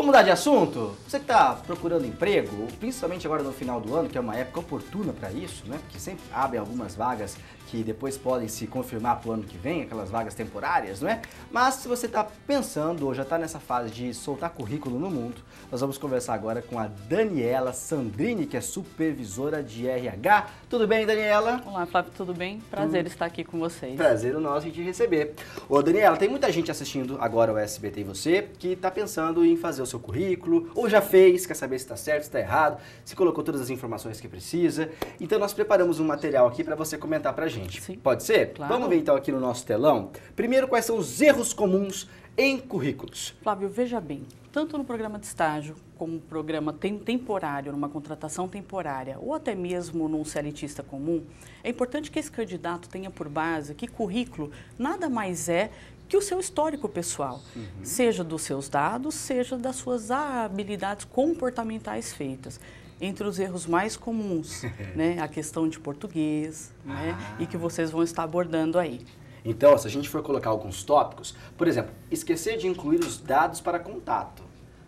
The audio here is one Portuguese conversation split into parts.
Vamos mudar de assunto? Você que está procurando emprego, principalmente agora no final do ano, que é uma época oportuna para isso, né? Porque sempre abrem algumas vagas que depois podem se confirmar para o ano que vem, aquelas vagas temporárias, não é? Mas se você está pensando ou já está nessa fase de soltar currículo no mundo, nós vamos conversar agora com a Daniela Sandrini, que é supervisora de RH. Tudo bem, Daniela? Olá, Flávio, tudo bem? Prazer estar aqui com vocês. Prazer o nosso em te receber. Ô, Daniela, tem muita gente assistindo agora o SBT e você que está pensando em fazer o seu currículo, ou já fez, quer saber se está certo, se está errado, se colocou todas as informações que precisa. Então nós preparamos um material aqui para você comentar para a gente. Sim. Pode ser? Claro. Vamos ver então aqui no nosso telão. Primeiro, quais são os erros comuns em currículos? Flávio, veja bem, tanto no programa de estágio como no programa tem- temporário, numa contratação temporária, ou até mesmo num CLTista comum, é importante que esse candidato tenha por base que currículo nada mais é que o seu histórico pessoal, seja dos seus dados, seja das suas habilidades comportamentais feitas. Entre os erros mais comuns, né, a questão de português, né, e que vocês vão estar abordando aí. Então, se a gente for colocar alguns tópicos, por exemplo, esquecer de incluir os dados para contato.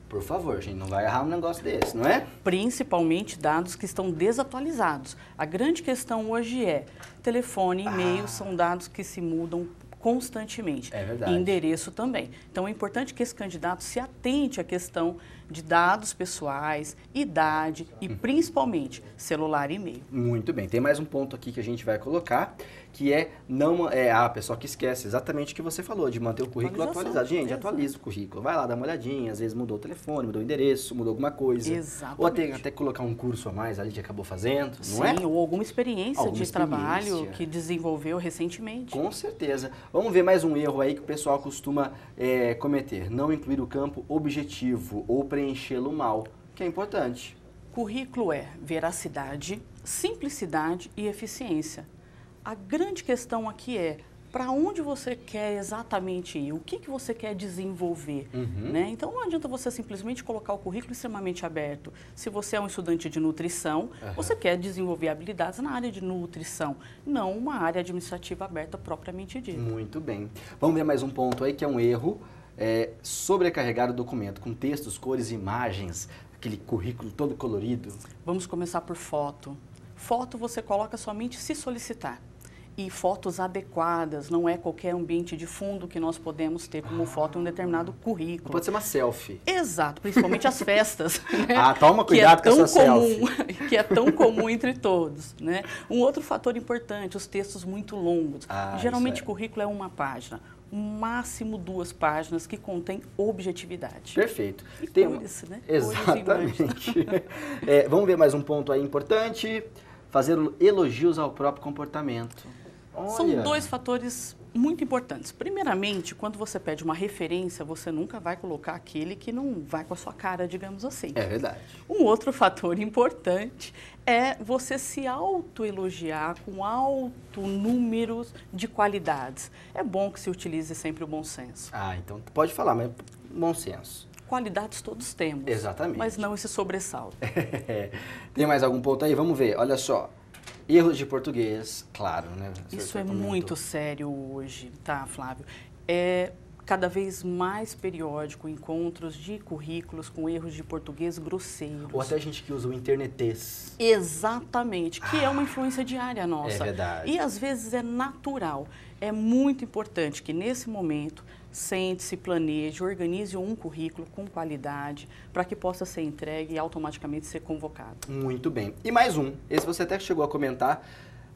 Por favor, gente, não vai errar um negócio desse, não é? principalmente dados que estão desatualizados. A grande questão hoje é telefone, e-mail Ah. são dados que se mudam constantemente. É verdade. E endereço também. Então é importante que esse candidato se atente à questão de dados pessoais, idade e principalmente celular e e-mail. Muito bem, tem mais um ponto aqui que a gente vai colocar, que é não é a pessoa que esquece exatamente o que você falou, de manter o currículo atualizado. Gente, exato. atualiza o currículo, vai lá, dá uma olhadinha, às vezes mudou o telefone, mudou o endereço, mudou alguma coisa. Exatamente. Ou até, até colocar um curso a mais ali que acabou fazendo, não é? Sim, ou alguma experiência Alguma de trabalho experiência. que desenvolveu recentemente. Com certeza. Vamos ver mais um erro aí que o pessoal costuma é, cometer. Não incluir o campo objetivo ou preenchê-lo mal, que é importante. Currículo é veracidade, simplicidade e eficiência. A grande questão aqui é para onde você quer exatamente ir, o que, que você quer desenvolver. Uhum. Né? Então não adianta você simplesmente colocar o currículo extremamente aberto. Se você é um estudante de nutrição, Aham. você quer desenvolver habilidades na área de nutrição, não uma área administrativa aberta propriamente dita. Muito bem. Vamos ver mais um ponto aí que é um erro. É, sobrecarregar o documento com textos, cores e imagens, aquele currículo todo colorido. Vamos começar por foto. Foto você coloca somente se solicitar. E fotos adequadas, não é qualquer ambiente de fundo que nós podemos ter como foto em um determinado currículo. Pode ser uma selfie. Exato, principalmente as festas. né? Ah, toma que cuidado é com a tão sua comum, que é tão comum entre todos, né? Um outro fator importante, os textos muito longos. Ah, Geralmente é. currículo é uma página, máximo duas páginas que contém objetividade. Perfeito. E Tem cores, né? E imagens. Exatamente. É, vamos ver mais um ponto aí importante. Fazer elogios ao próprio comportamento. São dois fatores muito importantes. Primeiramente, quando você pede uma referência, você nunca vai colocar aquele que não vai com a sua cara, digamos assim. É verdade. Um outro fator importante é você se autoelogiar com alto número de qualidades. É bom que se utilize sempre o bom senso. Ah, então pode falar, mas bom senso. Qualidades todos temos. Exatamente. Mas não esse sobressalto. Tem mais algum ponto aí? Vamos ver. Olha só. Erros de português, claro, né? Isso é muito sério hoje, tá, Flávio? É cada vez mais periódico encontros de currículos com erros de português grosseiros. Ou até gente que usa o internetês. Exatamente, que é uma influência diária nossa. É verdade. E às vezes é natural. É muito importante que nesse momento sente-se, planeje, organize um currículo com qualidade para que possa ser entregue e automaticamente ser convocado. Muito bem. E mais um. Esse você até chegou a comentar.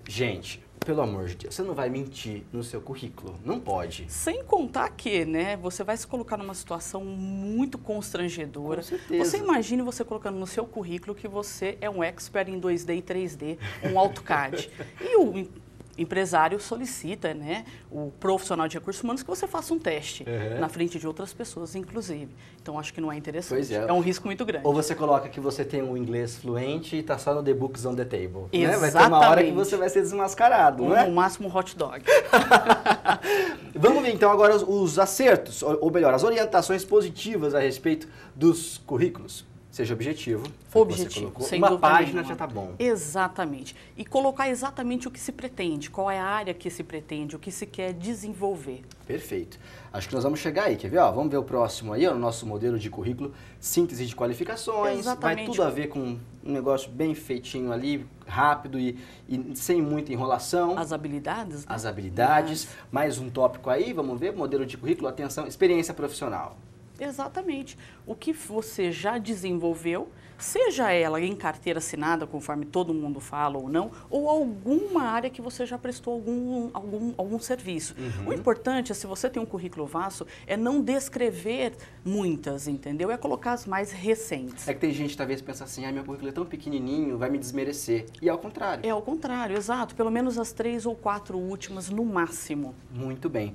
Gente, pelo amor de Deus, você não vai mentir no seu currículo. Não pode. Sem contar que, né, você vai se colocar numa situação muito constrangedora. Com certeza. Você imagine você colocando no seu currículo que você é um expert em 2D e 3D, um AutoCAD. e o empresário solicita, né, o profissional de recursos humanos que você faça um teste Uhum. na frente de outras pessoas, inclusive. Então acho que não é interessante. Pois é. um risco muito grande. Ou você coloca que você tem um inglês fluente e tá só no The Books on the Table. Né? Vai ter uma hora que Exatamente. você vai ser desmascarado, Ou não é? no máximo um hot dog. Vamos ver então agora os, os acertos, ou, ou melhor, as orientações positivas a respeito dos currículos. Seja objetivo. Objetivo, sem Uma página nenhuma. já está bom. Exatamente. E colocar exatamente o que se pretende, qual é a área que se pretende, o que se quer desenvolver. Perfeito. Acho que nós vamos chegar aí, quer ver? Ó, vamos ver o próximo aí, o nosso modelo de currículo, síntese de qualificações. Exatamente. Vai tudo a ver com um negócio bem feitinho ali, rápido e, e sem muita enrolação. As habilidades, né? As habilidades. Mais um tópico aí, vamos ver, modelo de currículo, atenção, experiência profissional. Exatamente. O que você já desenvolveu, seja ela em carteira assinada, conforme todo mundo fala ou não, ou alguma área que você já prestou algum, algum, algum serviço. Uhum. O importante é, se você tem um currículo vasto, é não descrever muitas, entendeu? É colocar as mais recentes. É que tem gente que talvez pensa assim, ah, meu currículo é tão pequenininho, vai me desmerecer. E ao contrário. É ao contrário, exato. Pelo menos as três ou quatro últimas no máximo. Muito bem.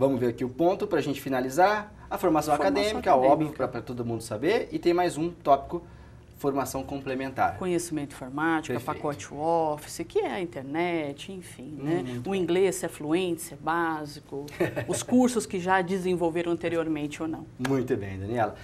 Vamos ver aqui o ponto para a gente finalizar. A formação, Formação acadêmica, acadêmica. óbvio, para todo mundo saber. E tem mais um tópico, formação complementar. Conhecimento informática, Perfeito. pacote Office, que é a internet, enfim, Hum, né? muito O inglês, se é fluente, se é básico, os cursos que já desenvolveram anteriormente ou não. Muito bem, Daniela.